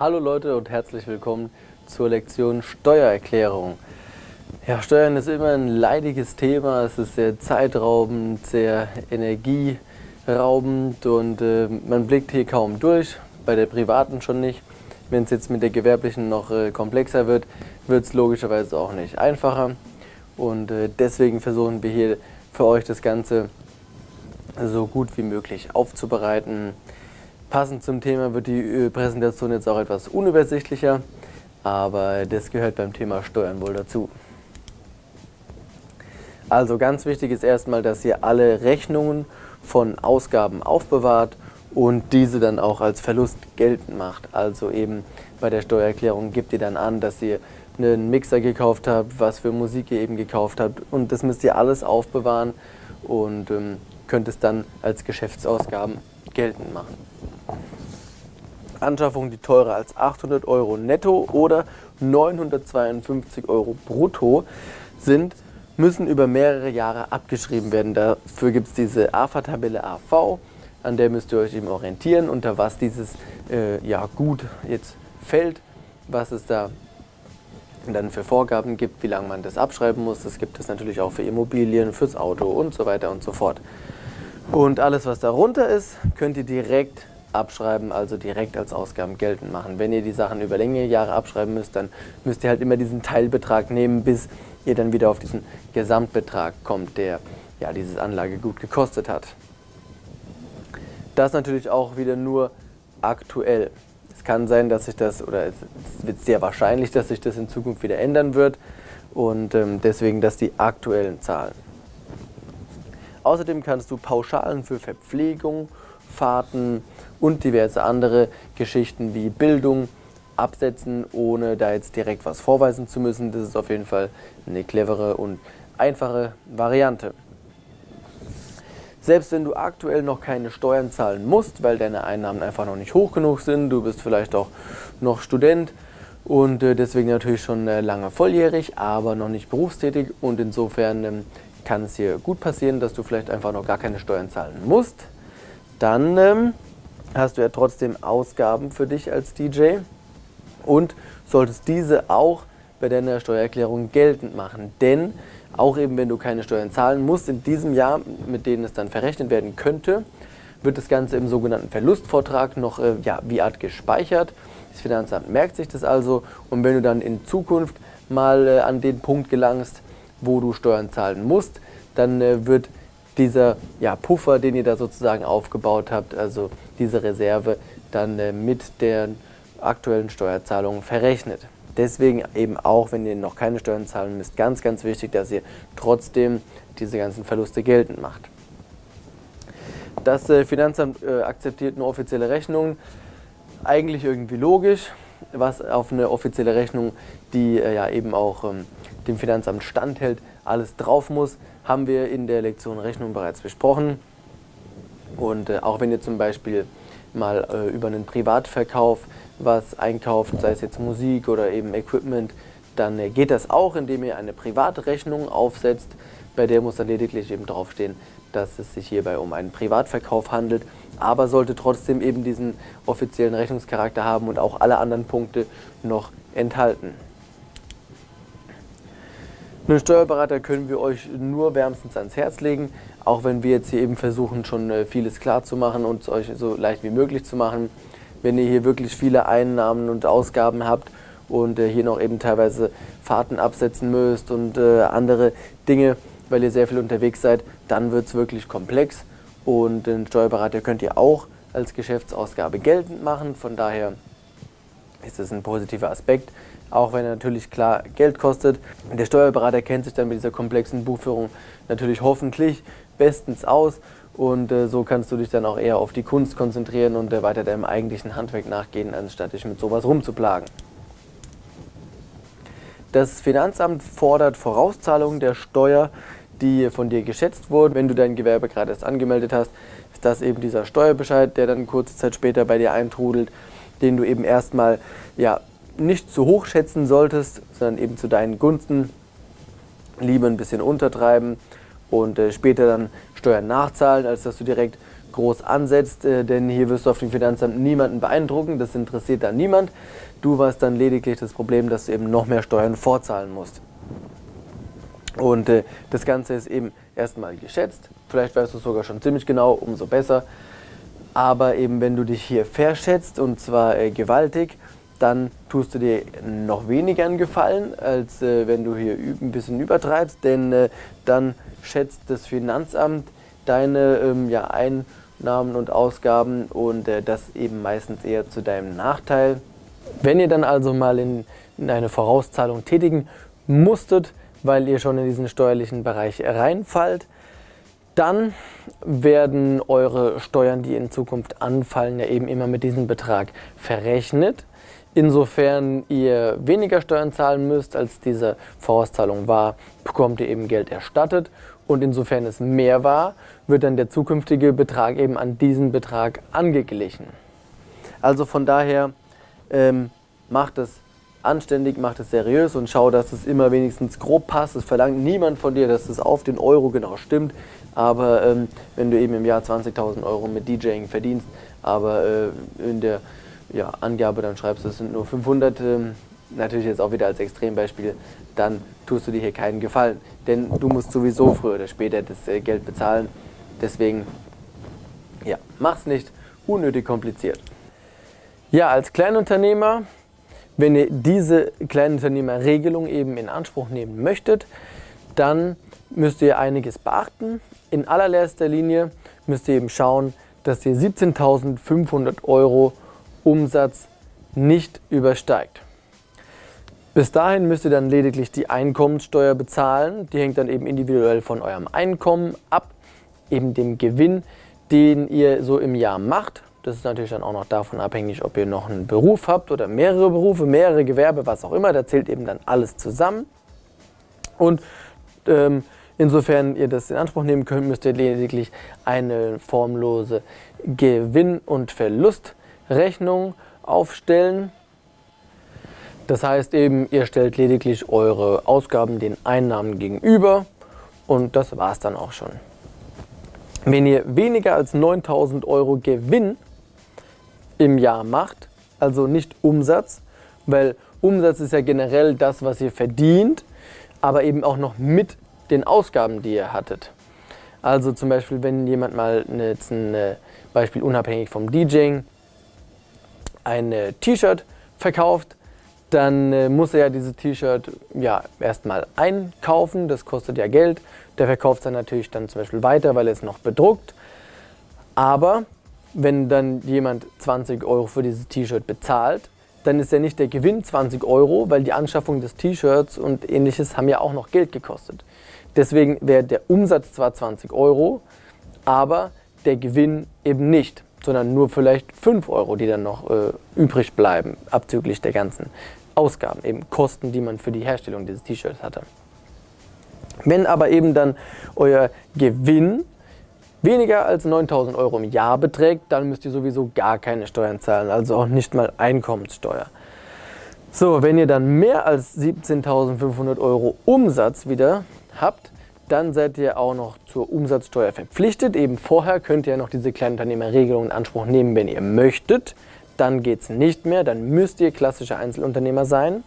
Hallo Leute und herzlich willkommen zur Lektion Steuererklärung. Ja, Steuern ist immer ein leidiges Thema, es ist sehr zeitraubend, sehr energieraubend und äh, man blickt hier kaum durch, bei der privaten schon nicht. Wenn es jetzt mit der gewerblichen noch äh, komplexer wird, wird es logischerweise auch nicht einfacher und äh, deswegen versuchen wir hier für euch das Ganze so gut wie möglich aufzubereiten. Passend zum Thema wird die äh, Präsentation jetzt auch etwas unübersichtlicher, aber das gehört beim Thema Steuern wohl dazu. Also ganz wichtig ist erstmal, dass ihr alle Rechnungen von Ausgaben aufbewahrt und diese dann auch als Verlust geltend macht. Also eben bei der Steuererklärung gebt ihr dann an, dass ihr einen Mixer gekauft habt, was für Musik ihr eben gekauft habt und das müsst ihr alles aufbewahren und ähm, könnt es dann als Geschäftsausgaben geltend machen. Anschaffungen, die teurer als 800 Euro netto oder 952 Euro brutto sind, müssen über mehrere Jahre abgeschrieben werden. Dafür gibt es diese AFA-Tabelle AV, an der müsst ihr euch eben orientieren, unter was dieses äh, ja, Gut jetzt fällt, was es da dann für Vorgaben gibt, wie lange man das abschreiben muss. Das gibt es natürlich auch für Immobilien, fürs Auto und so weiter und so fort. Und alles, was darunter ist, könnt ihr direkt abschreiben, also direkt als Ausgaben geltend machen. Wenn ihr die Sachen über längere Jahre abschreiben müsst, dann müsst ihr halt immer diesen Teilbetrag nehmen, bis ihr dann wieder auf diesen Gesamtbetrag kommt, der ja dieses Anlagegut gekostet hat. Das natürlich auch wieder nur aktuell. Es kann sein, dass sich das, oder es wird sehr wahrscheinlich, dass sich das in Zukunft wieder ändern wird und ähm, deswegen das die aktuellen Zahlen. Außerdem kannst du Pauschalen für Verpflegung, Fahrten und diverse andere Geschichten wie Bildung absetzen, ohne da jetzt direkt was vorweisen zu müssen. Das ist auf jeden Fall eine clevere und einfache Variante. Selbst wenn du aktuell noch keine Steuern zahlen musst, weil deine Einnahmen einfach noch nicht hoch genug sind, du bist vielleicht auch noch Student und äh, deswegen natürlich schon äh, lange volljährig, aber noch nicht berufstätig und insofern ähm, kann es hier gut passieren, dass du vielleicht einfach noch gar keine Steuern zahlen musst. Dann ähm, hast du ja trotzdem Ausgaben für dich als DJ und solltest diese auch bei deiner Steuererklärung geltend machen. Denn auch eben wenn du keine Steuern zahlen musst, in diesem Jahr, mit denen es dann verrechnet werden könnte, wird das Ganze im sogenannten Verlustvortrag noch äh, ja, wie Art gespeichert. Das Finanzamt merkt sich das also und wenn du dann in Zukunft mal äh, an den Punkt gelangst, wo du Steuern zahlen musst, dann äh, wird dieser ja, Puffer, den ihr da sozusagen aufgebaut habt, also diese Reserve, dann äh, mit den aktuellen Steuerzahlungen verrechnet. Deswegen eben auch, wenn ihr noch keine Steuern zahlen müsst, ganz, ganz wichtig, dass ihr trotzdem diese ganzen Verluste geltend macht. Das äh, Finanzamt äh, akzeptiert nur offizielle Rechnungen. Eigentlich irgendwie logisch, was auf eine offizielle Rechnung, die äh, ja eben auch ähm, dem Finanzamt standhält, alles drauf muss, haben wir in der Lektion Rechnung bereits besprochen. Und äh, auch wenn ihr zum Beispiel mal äh, über einen Privatverkauf was einkauft, sei es jetzt Musik oder eben Equipment, dann äh, geht das auch, indem ihr eine Privatrechnung aufsetzt. Bei der muss dann lediglich eben draufstehen, dass es sich hierbei um einen Privatverkauf handelt, aber sollte trotzdem eben diesen offiziellen Rechnungscharakter haben und auch alle anderen Punkte noch enthalten. Einen Steuerberater können wir euch nur wärmstens ans Herz legen, auch wenn wir jetzt hier eben versuchen, schon äh, vieles klar zu machen und es euch so leicht wie möglich zu machen. Wenn ihr hier wirklich viele Einnahmen und Ausgaben habt und äh, hier noch eben teilweise Fahrten absetzen müsst und äh, andere Dinge, weil ihr sehr viel unterwegs seid, dann wird es wirklich komplex und den Steuerberater könnt ihr auch als Geschäftsausgabe geltend machen. Von daher ist das ein positiver Aspekt auch wenn er natürlich klar Geld kostet. Der Steuerberater kennt sich dann mit dieser komplexen Buchführung natürlich hoffentlich bestens aus und äh, so kannst du dich dann auch eher auf die Kunst konzentrieren und äh, weiter deinem eigentlichen Handwerk nachgehen, anstatt dich mit sowas rumzuplagen. Das Finanzamt fordert Vorauszahlungen der Steuer, die von dir geschätzt wurden. Wenn du dein Gewerbe gerade erst angemeldet hast, ist das eben dieser Steuerbescheid, der dann kurze Zeit später bei dir eintrudelt, den du eben erstmal ja, nicht zu hoch schätzen solltest, sondern eben zu deinen Gunsten lieber ein bisschen untertreiben und äh, später dann Steuern nachzahlen, als dass du direkt groß ansetzt, äh, denn hier wirst du auf dem Finanzamt niemanden beeindrucken, das interessiert dann niemand. Du hast dann lediglich das Problem, dass du eben noch mehr Steuern vorzahlen musst. Und äh, das Ganze ist eben erstmal geschätzt, vielleicht weißt du es sogar schon ziemlich genau, umso besser. Aber eben wenn du dich hier verschätzt und zwar äh, gewaltig, dann tust du dir noch weniger einen Gefallen, als äh, wenn du hier ein bisschen übertreibst, denn äh, dann schätzt das Finanzamt deine ähm, ja, Einnahmen und Ausgaben und äh, das eben meistens eher zu deinem Nachteil. Wenn ihr dann also mal in, in eine Vorauszahlung tätigen musstet, weil ihr schon in diesen steuerlichen Bereich reinfallt, dann werden eure Steuern, die in Zukunft anfallen, ja eben immer mit diesem Betrag verrechnet. Insofern ihr weniger Steuern zahlen müsst, als diese Vorauszahlung war, bekommt ihr eben Geld erstattet. Und insofern es mehr war, wird dann der zukünftige Betrag eben an diesen Betrag angeglichen. Also von daher ähm, macht es anständig, macht es seriös und schau, dass es immer wenigstens grob passt. Es verlangt niemand von dir, dass es auf den Euro genau stimmt. Aber ähm, wenn du eben im Jahr 20.000 Euro mit DJing verdienst, aber äh, in der ja, Angabe dann schreibst, es sind nur 500, ähm, natürlich jetzt auch wieder als Extrembeispiel, dann tust du dir hier keinen Gefallen. Denn du musst sowieso früher oder später das äh, Geld bezahlen. Deswegen, ja, mach's nicht unnötig kompliziert. Ja, als Kleinunternehmer, wenn ihr diese Kleinunternehmerregelung eben in Anspruch nehmen möchtet, dann müsst ihr einiges beachten. In allererster Linie müsst ihr eben schauen, dass ihr 17.500 Euro Umsatz nicht übersteigt. Bis dahin müsst ihr dann lediglich die Einkommenssteuer bezahlen. Die hängt dann eben individuell von eurem Einkommen ab, eben dem Gewinn, den ihr so im Jahr macht. Das ist natürlich dann auch noch davon abhängig, ob ihr noch einen Beruf habt oder mehrere Berufe, mehrere Gewerbe, was auch immer. Da zählt eben dann alles zusammen. Und ähm, insofern ihr das in Anspruch nehmen könnt, müsst ihr lediglich eine formlose Gewinn- und Verlust Rechnung aufstellen. Das heißt eben, ihr stellt lediglich eure Ausgaben den Einnahmen gegenüber und das war es dann auch schon. Wenn ihr weniger als 9000 Euro Gewinn im Jahr macht, also nicht Umsatz, weil Umsatz ist ja generell das, was ihr verdient, aber eben auch noch mit den Ausgaben, die ihr hattet. Also zum Beispiel, wenn jemand mal jetzt ein Beispiel unabhängig vom DJing ein T-Shirt verkauft, dann äh, muss er ja dieses T-Shirt ja erstmal einkaufen, das kostet ja Geld. Der verkauft es dann natürlich dann zum Beispiel weiter, weil er es noch bedruckt. Aber wenn dann jemand 20 Euro für dieses T-Shirt bezahlt, dann ist ja nicht der Gewinn 20 Euro, weil die Anschaffung des T-Shirts und ähnliches haben ja auch noch Geld gekostet. Deswegen wäre der Umsatz zwar 20 Euro, aber der Gewinn eben nicht sondern nur vielleicht 5 Euro, die dann noch äh, übrig bleiben, abzüglich der ganzen Ausgaben, eben Kosten, die man für die Herstellung dieses T-Shirts hatte. Wenn aber eben dann euer Gewinn weniger als 9000 Euro im Jahr beträgt, dann müsst ihr sowieso gar keine Steuern zahlen, also auch nicht mal Einkommenssteuer. So, wenn ihr dann mehr als 17.500 Euro Umsatz wieder habt, dann seid ihr auch noch zur Umsatzsteuer verpflichtet. Eben vorher könnt ihr noch diese Kleinunternehmerregelung in Anspruch nehmen, wenn ihr möchtet. Dann geht es nicht mehr, dann müsst ihr klassischer Einzelunternehmer sein.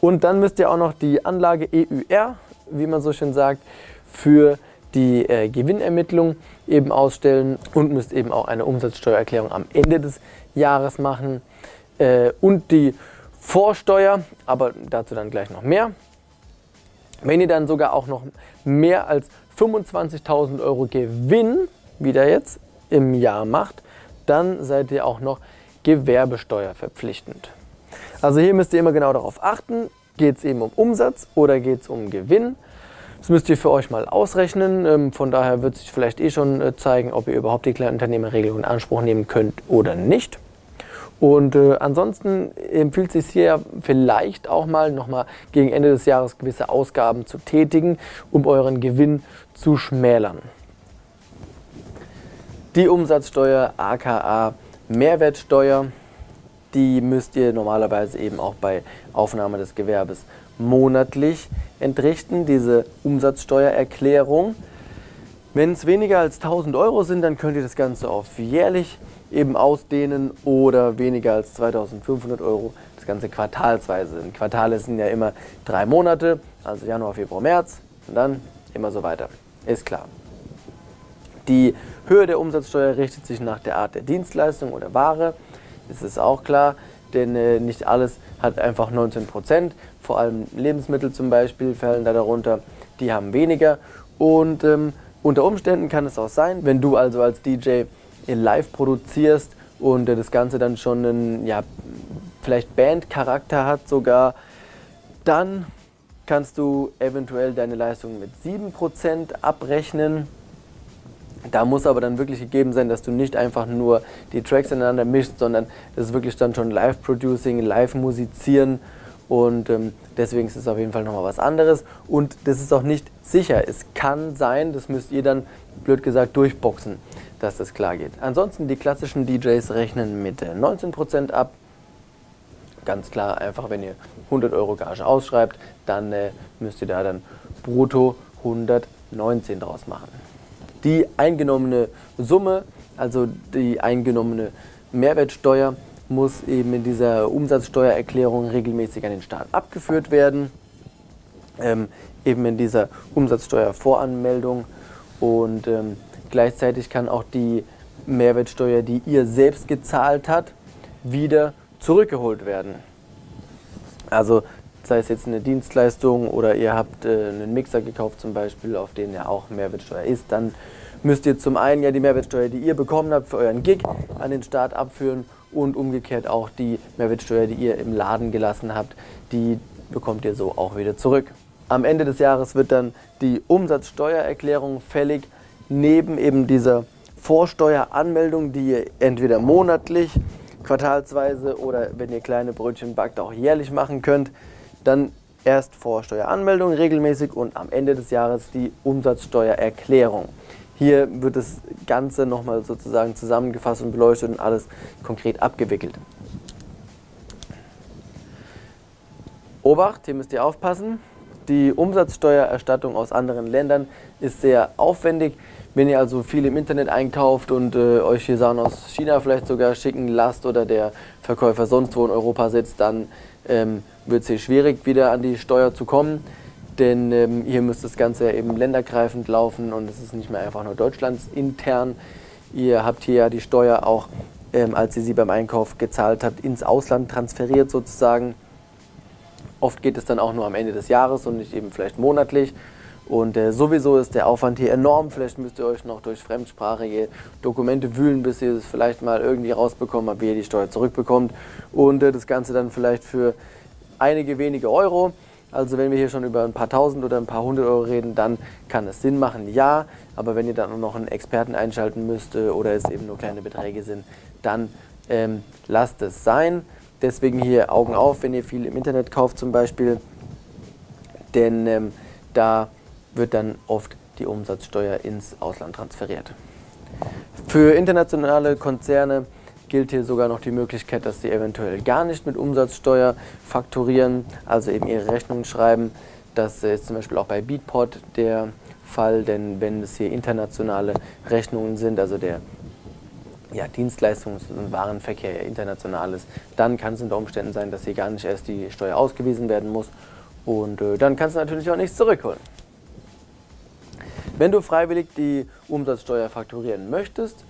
Und dann müsst ihr auch noch die Anlage EUR, wie man so schön sagt, für die äh, Gewinnermittlung eben ausstellen und müsst eben auch eine Umsatzsteuererklärung am Ende des Jahres machen. Äh, und die Vorsteuer, aber dazu dann gleich noch mehr. Wenn ihr dann sogar auch noch mehr als 25.000 Euro Gewinn wieder jetzt im Jahr macht, dann seid ihr auch noch Gewerbesteuer verpflichtend. Also hier müsst ihr immer genau darauf achten, geht es eben um Umsatz oder geht es um Gewinn. Das müsst ihr für euch mal ausrechnen. Ähm, von daher wird sich vielleicht eh schon äh, zeigen, ob ihr überhaupt die Kleinunternehmerregelung in Anspruch nehmen könnt oder nicht. Und äh, ansonsten empfiehlt es sich hier vielleicht auch mal nochmal gegen Ende des Jahres gewisse Ausgaben zu tätigen, um euren Gewinn zu schmälern. Die Umsatzsteuer aka Mehrwertsteuer, die müsst ihr normalerweise eben auch bei Aufnahme des Gewerbes monatlich entrichten, diese Umsatzsteuererklärung. Wenn es weniger als 1000 Euro sind, dann könnt ihr das Ganze auf jährlich eben ausdehnen oder weniger als 2500 Euro das Ganze quartalsweise. Quartale sind ja immer drei Monate, also Januar, Februar, März und dann immer so weiter. Ist klar. Die Höhe der Umsatzsteuer richtet sich nach der Art der Dienstleistung oder Ware. Das ist auch klar, denn äh, nicht alles hat einfach 19 Prozent. Vor allem Lebensmittel zum Beispiel fallen da darunter. Die haben weniger. Und ähm, unter Umständen kann es auch sein, wenn du also als DJ live produzierst und äh, das Ganze dann schon einen, ja, vielleicht Bandcharakter hat sogar, dann kannst du eventuell deine Leistung mit 7% abrechnen. Da muss aber dann wirklich gegeben sein, dass du nicht einfach nur die Tracks ineinander mischst, sondern das ist wirklich dann schon Live-Producing, Live-Musizieren und ähm, deswegen ist es auf jeden Fall nochmal was anderes und das ist auch nicht sicher. Es kann sein, das müsst ihr dann blöd gesagt durchboxen, dass das klar geht. Ansonsten die klassischen DJs rechnen mit 19% äh, ab. Ganz klar, einfach wenn ihr 100 Euro Gage ausschreibt, dann äh, müsst ihr da dann brutto 119 draus machen. Die eingenommene Summe, also die eingenommene Mehrwertsteuer, muss eben in dieser Umsatzsteuererklärung regelmäßig an den Staat abgeführt werden. Ähm, eben in dieser Umsatzsteuervoranmeldung und ähm, gleichzeitig kann auch die Mehrwertsteuer, die ihr selbst gezahlt habt, wieder zurückgeholt werden. Also sei es jetzt eine Dienstleistung oder ihr habt äh, einen Mixer gekauft zum Beispiel, auf den ja auch Mehrwertsteuer ist, dann müsst ihr zum einen ja die Mehrwertsteuer, die ihr bekommen habt für euren Gig, an den Staat abführen und umgekehrt auch die Mehrwertsteuer, die ihr im Laden gelassen habt, die bekommt ihr so auch wieder zurück. Am Ende des Jahres wird dann die Umsatzsteuererklärung fällig, neben eben dieser Vorsteueranmeldung, die ihr entweder monatlich, quartalsweise oder wenn ihr kleine Brötchen backt, auch jährlich machen könnt. Dann erst Vorsteueranmeldung regelmäßig und am Ende des Jahres die Umsatzsteuererklärung. Hier wird das Ganze nochmal sozusagen zusammengefasst und beleuchtet und alles konkret abgewickelt. Obacht, hier müsst ihr aufpassen. Die Umsatzsteuererstattung aus anderen Ländern ist sehr aufwendig. Wenn ihr also viel im Internet einkauft und äh, euch hier Sachen aus China vielleicht sogar schicken lasst oder der Verkäufer sonst wo in Europa sitzt, dann ähm, wird es hier schwierig, wieder an die Steuer zu kommen denn ähm, hier müsste das Ganze ja eben ländergreifend laufen und es ist nicht mehr einfach nur Deutschlands intern. Ihr habt hier ja die Steuer auch, ähm, als ihr sie beim Einkauf gezahlt habt, ins Ausland transferiert sozusagen. Oft geht es dann auch nur am Ende des Jahres und nicht eben vielleicht monatlich. Und äh, sowieso ist der Aufwand hier enorm. Vielleicht müsst ihr euch noch durch fremdsprachige Dokumente wühlen, bis ihr es vielleicht mal irgendwie rausbekommen habt, wie ihr die Steuer zurückbekommt. Und äh, das Ganze dann vielleicht für einige wenige Euro. Also wenn wir hier schon über ein paar tausend oder ein paar hundert Euro reden, dann kann es Sinn machen, ja. Aber wenn ihr dann noch einen Experten einschalten müsst äh, oder es eben nur kleine Beträge sind, dann ähm, lasst es sein. Deswegen hier Augen auf, wenn ihr viel im Internet kauft zum Beispiel, denn ähm, da wird dann oft die Umsatzsteuer ins Ausland transferiert. Für internationale Konzerne gilt hier sogar noch die Möglichkeit, dass sie eventuell gar nicht mit Umsatzsteuer fakturieren, also eben ihre Rechnungen schreiben. Das ist zum Beispiel auch bei Beatport der Fall, denn wenn es hier internationale Rechnungen sind, also der ja, Dienstleistungs- und Warenverkehr ja international ist, dann kann es unter Umständen sein, dass hier gar nicht erst die Steuer ausgewiesen werden muss und äh, dann kannst du natürlich auch nichts zurückholen. Wenn du freiwillig die Umsatzsteuer fakturieren möchtest,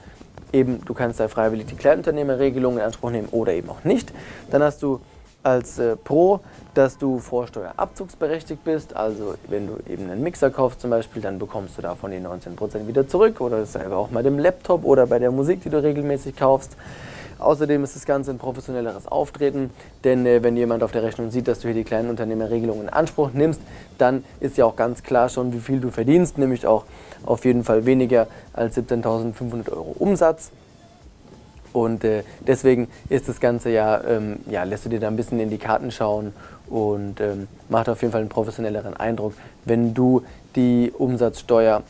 eben, du kannst da freiwillig die Kleinunternehmerregelung in Anspruch nehmen oder eben auch nicht. Dann hast du als äh, Pro, dass du vorsteuerabzugsberechtigt bist. Also wenn du eben einen Mixer kaufst zum Beispiel, dann bekommst du davon die 19% wieder zurück oder selber auch bei dem Laptop oder bei der Musik, die du regelmäßig kaufst. Außerdem ist das Ganze ein professionelleres Auftreten, denn äh, wenn jemand auf der Rechnung sieht, dass du hier die kleinen Unternehmerregelung in Anspruch nimmst, dann ist ja auch ganz klar schon, wie viel du verdienst, nämlich auch auf jeden Fall weniger als 17.500 Euro Umsatz. Und äh, deswegen ist das Ganze ja, ähm, ja, lässt du dir da ein bisschen in die Karten schauen und ähm, macht auf jeden Fall einen professionelleren Eindruck, wenn du die Umsatzsteuer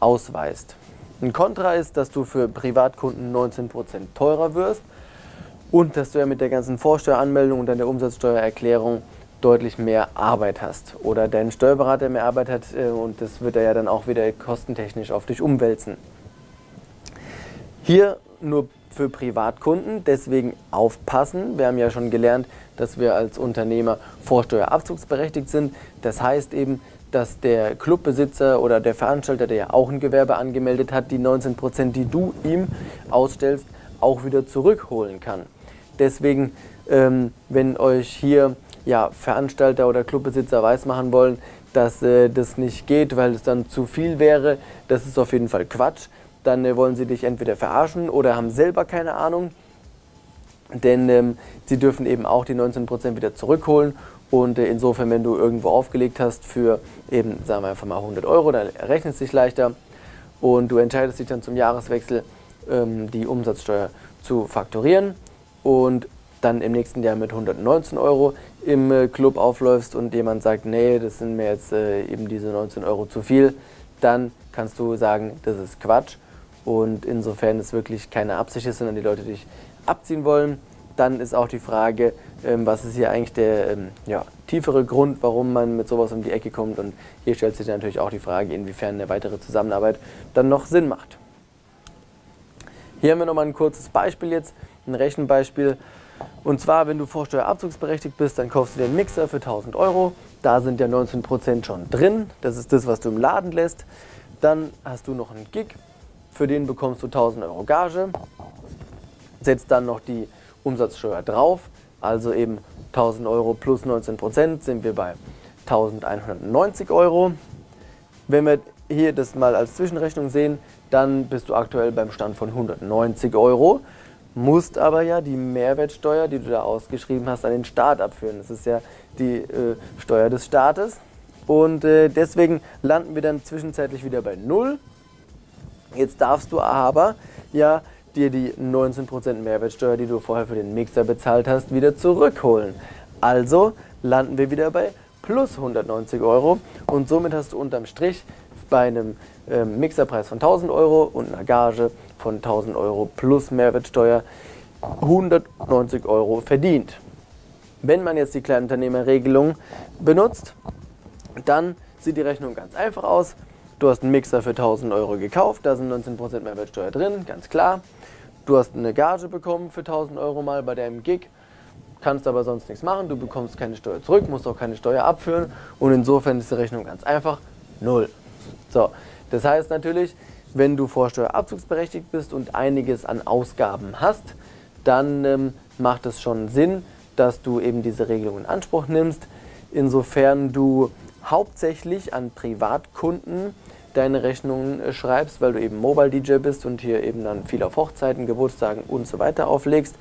ausweist. Ein Kontra ist, dass du für Privatkunden 19% teurer wirst und dass du ja mit der ganzen Vorsteueranmeldung und dann der Umsatzsteuererklärung deutlich mehr Arbeit hast oder dein Steuerberater mehr Arbeit hat äh, und das wird er ja dann auch wieder kostentechnisch auf dich umwälzen. Hier nur für Privatkunden, deswegen aufpassen. Wir haben ja schon gelernt, dass wir als Unternehmer vorsteuerabzugsberechtigt sind. Das heißt eben, dass der Clubbesitzer oder der Veranstalter, der ja auch ein Gewerbe angemeldet hat, die 19 Prozent, die du ihm ausstellst, auch wieder zurückholen kann. Deswegen, ähm, wenn euch hier ja, Veranstalter oder Clubbesitzer weismachen wollen, dass äh, das nicht geht, weil es dann zu viel wäre, das ist auf jeden Fall Quatsch. Dann äh, wollen sie dich entweder verarschen oder haben selber keine Ahnung. Denn ähm, sie dürfen eben auch die 19% wieder zurückholen. Und äh, insofern, wenn du irgendwo aufgelegt hast für eben, sagen wir einfach mal 100 Euro, dann rechnet es sich leichter. Und du entscheidest dich dann zum Jahreswechsel, ähm, die Umsatzsteuer zu faktorieren. Und dann im nächsten Jahr mit 119 Euro im äh, Club aufläufst und jemand sagt, nee, das sind mir jetzt äh, eben diese 19 Euro zu viel, dann kannst du sagen, das ist Quatsch. Und insofern es wirklich keine Absicht ist, sondern die Leute dich abziehen wollen, dann ist auch die Frage, ähm, was ist hier eigentlich der ähm, ja, tiefere Grund, warum man mit sowas um die Ecke kommt. Und hier stellt sich natürlich auch die Frage, inwiefern eine weitere Zusammenarbeit dann noch Sinn macht. Hier haben wir nochmal ein kurzes Beispiel jetzt, ein Rechenbeispiel. Und zwar, wenn du vorsteuerabzugsberechtigt bist, dann kaufst du einen Mixer für 1000 Euro. Da sind ja 19% schon drin. Das ist das, was du im Laden lässt. Dann hast du noch einen Gig. Für den bekommst du 1000 Euro Gage. Setzt dann noch die Umsatzsteuer drauf. Also eben 1000 Euro plus 19% sind wir bei 1190 Euro. Wenn wir hier das mal als Zwischenrechnung sehen, dann bist du aktuell beim Stand von 190 Euro musst aber ja die Mehrwertsteuer, die du da ausgeschrieben hast, an den Staat abführen. Das ist ja die äh, Steuer des Staates. Und äh, deswegen landen wir dann zwischenzeitlich wieder bei Null. Jetzt darfst du aber ja dir die 19% Mehrwertsteuer, die du vorher für den Mixer bezahlt hast, wieder zurückholen. Also landen wir wieder bei plus 190 Euro und somit hast du unterm Strich bei einem äh, Mixerpreis von 1000 Euro und einer Gage von 1000 Euro plus Mehrwertsteuer 190 Euro verdient. Wenn man jetzt die Kleinunternehmerregelung benutzt, dann sieht die Rechnung ganz einfach aus. Du hast einen Mixer für 1000 Euro gekauft, da sind 19% Mehrwertsteuer drin, ganz klar. Du hast eine Gage bekommen für 1000 Euro mal bei deinem Gig, kannst aber sonst nichts machen, du bekommst keine Steuer zurück, musst auch keine Steuer abführen und insofern ist die Rechnung ganz einfach null. So, das heißt natürlich, wenn du vorsteuerabzugsberechtigt bist und einiges an Ausgaben hast, dann ähm, macht es schon Sinn, dass du eben diese Regelung in Anspruch nimmst. Insofern du hauptsächlich an Privatkunden deine Rechnungen äh, schreibst, weil du eben Mobile DJ bist und hier eben dann viel auf Hochzeiten, Geburtstagen und so weiter auflegst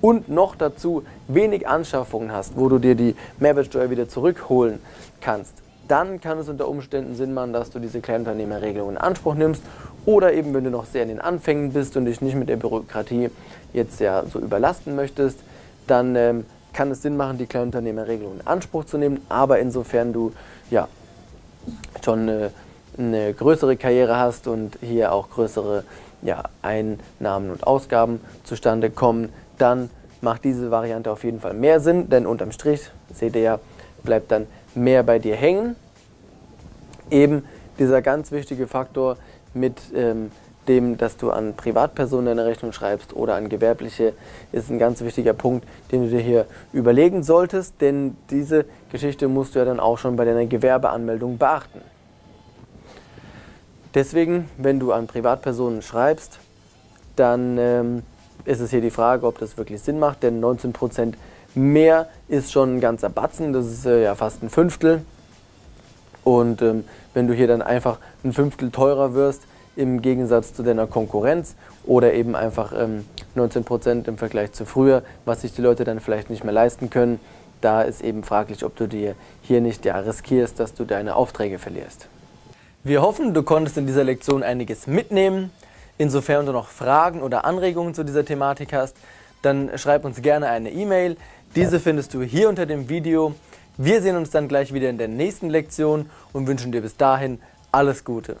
und noch dazu wenig Anschaffungen hast, wo du dir die Mehrwertsteuer wieder zurückholen kannst, dann kann es unter Umständen Sinn machen, dass du diese Kleinunternehmerregelung in Anspruch nimmst. Oder eben, wenn du noch sehr in den Anfängen bist und dich nicht mit der Bürokratie jetzt ja so überlasten möchtest, dann ähm, kann es Sinn machen, die Kleinunternehmerregelung in Anspruch zu nehmen. Aber insofern du ja schon eine, eine größere Karriere hast und hier auch größere ja, Einnahmen und Ausgaben zustande kommen, dann macht diese Variante auf jeden Fall mehr Sinn, denn unterm Strich, seht ihr ja, bleibt dann mehr bei dir hängen. Eben dieser ganz wichtige Faktor mit ähm, dem, dass du an Privatpersonen eine Rechnung schreibst oder an Gewerbliche, ist ein ganz wichtiger Punkt, den du dir hier überlegen solltest, denn diese Geschichte musst du ja dann auch schon bei deiner Gewerbeanmeldung beachten. Deswegen, wenn du an Privatpersonen schreibst, dann ähm, ist es hier die Frage, ob das wirklich Sinn macht, denn 19% Mehr ist schon ein ganzer Batzen, das ist äh, ja fast ein Fünftel. Und ähm, wenn du hier dann einfach ein Fünftel teurer wirst im Gegensatz zu deiner Konkurrenz oder eben einfach ähm, 19 Prozent im Vergleich zu früher, was sich die Leute dann vielleicht nicht mehr leisten können, da ist eben fraglich, ob du dir hier nicht ja riskierst, dass du deine Aufträge verlierst. Wir hoffen, du konntest in dieser Lektion einiges mitnehmen. Insofern du noch Fragen oder Anregungen zu dieser Thematik hast, dann schreib uns gerne eine E-Mail. Diese findest du hier unter dem Video. Wir sehen uns dann gleich wieder in der nächsten Lektion und wünschen dir bis dahin alles Gute.